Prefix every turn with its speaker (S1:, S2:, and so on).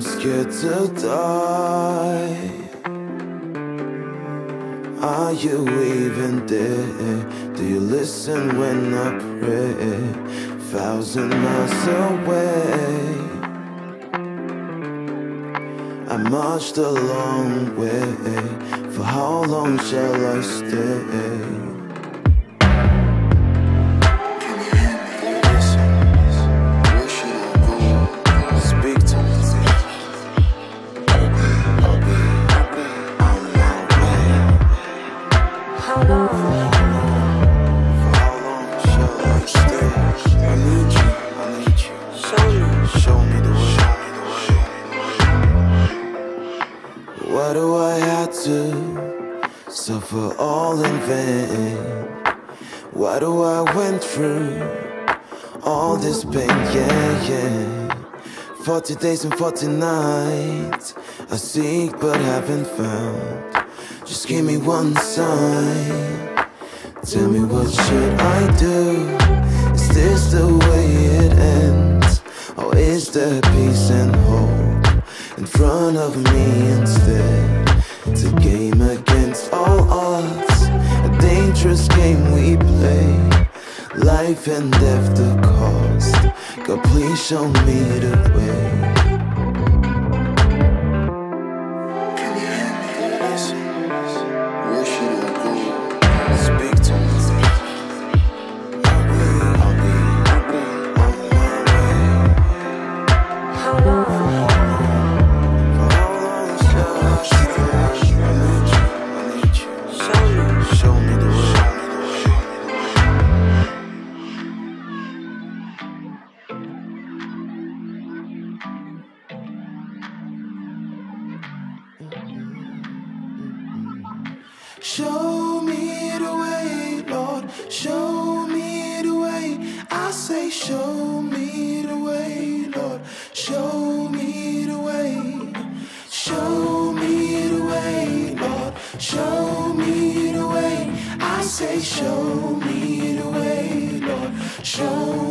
S1: scared to die. Are you even there? Do you listen when I pray? Thousand miles away. I marched a long way. For how long shall I stay? Why do I have to suffer all in vain? Why do I went through all this pain? Yeah, yeah. Forty days and forty nights I seek but haven't found. Just give me one sign. Tell me what should I do? Is this the way it ends? Or is there peace and front of me instead? It's a game against all odds, a dangerous game we play. Life and death the cost. God, please show me the way.
S2: Show me
S1: the way, Lord. Show me the way. I say, show me the way, Lord. Show me the way. Show me the way, Lord. Show me the way. I say, show me the way, Lord. Show